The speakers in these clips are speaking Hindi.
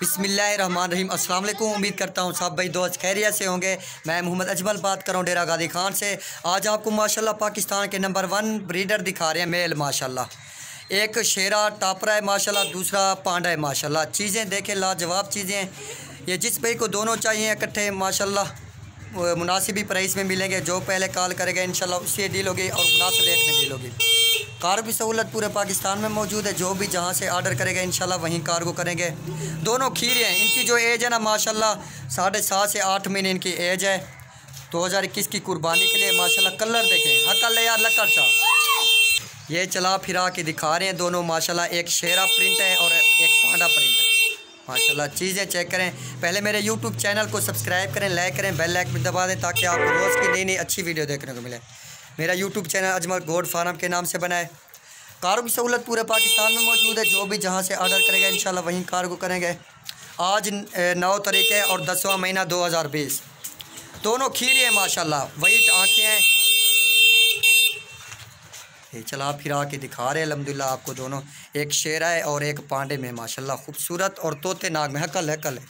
बिसमीम अस्सलाम वालेकुम उम्मीद करता हूँ सब भाई दोस्त खैरियत से होंगे। मैं मोहम्मद अजमल बात कर रहा हूँ डेरा गादी खान से। आज आपको माशाल्लाह पाकिस्तान के नंबर वन ब्रीडर दिखा रहे हैं मेल माशाल्लाह। एक शेरा टापरा है, माशाल्लाह। दूसरा पांडा है, माशाल्लाह। चीज़ें देखें, लाजवाब चीज़ें। ये जिस भाई को दोनों चाहिए इकट्ठे, माशाल्लाह। मुनासिबी प्राइस में मिलेंगे। जो पहले कॉल करेगा, इंशाल्लाह उसी डील होगी और मुनासिब रेट में डील कार की सहूलत पूरे पाकिस्तान में मौजूद है। जो भी जहाँ से आर्डर करेगा इन वहीं कार को करेंगे। दोनों खीर हैं। इनकी जो एज है ना, माशाल्लाह, साढ़े सात से आठ महीने इनकी एज है। दो हज़ार इक्कीस की कुर्बानी के लिए माशाल्लाह कलर देखें। अकल यार लक्कर चाह ये चला फिरा के दिखा रहे हैं दोनों। माशाल्लाह, एक शेरा प्रिंट है और एक पांडा प्रिंट है। माशाल्लाह, चीज़ें चेक करें। पहले मेरे यूट्यूब चैनल को सब्सक्राइब करें लाइक करें बेल लाइक भी दबा दें ताकि आपको रोज़ की नई नई अच्छी वीडियो देखने को मिले। मेरा यूट्यूब चैनल अजमल गोड फार्म के नाम से बना है। कारों की सहूलत पूरे पाकिस्तान में मौजूद है, जो भी जहाँ से ऑर्डर करेगा इन वहीं कार को करेंगे। आज नौ तारीख है और दसवां महीना दो हज़ार बीस। दोनों खीरे हैं, माशाल्लाह। वही आँखें हैं। ये चला फिरा के दिखा रहे हैं अलहमदिल्ला आपको दोनों। एक शेरा है और एक पांडे में, माशाल्लाह। खूबसूरत और तोते नाग में कल है कल है।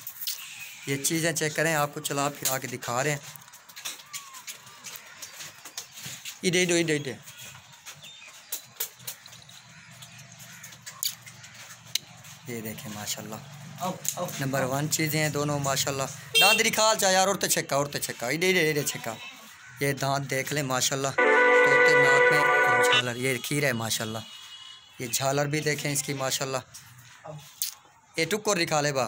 ये चीज़ें चेक करें, आपको चला फिरा के दिखा रहे हैं। इधे इधे इधे इधे ये देखें माशाल्लाह। नंबर वन चीज़ें हैं दोनों माशाल्लाह। दांत दिखाल चाहे यार और छक्का और छक्का। इधे इधे इधे छक्का। ये दांत देख लें माशाल्लाह। तोते नाक में झालर ये खीर है माशाल्लाह। ये झालर भी देखें इसकी माशाल्लाह। ये टुक और दिखा ले बा।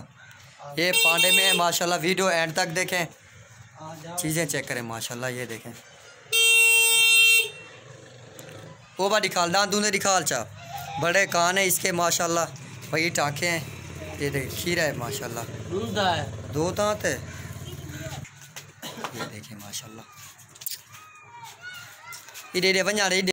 ये पांडे में माशाल्लाह। वीडियो एंड तक देखें। चीज़ें चेक करें माशाल्लाह ये देखें। वो बा दिखाल दांत दूने दिखाल चा। बड़े कान है इसके माशाल्लाह। वही टाँके हैं। ये देख खीरा है माशाल्लाह। दो दांत है। ये देखिए माशाल्लाह। इधर इधे बन जा रही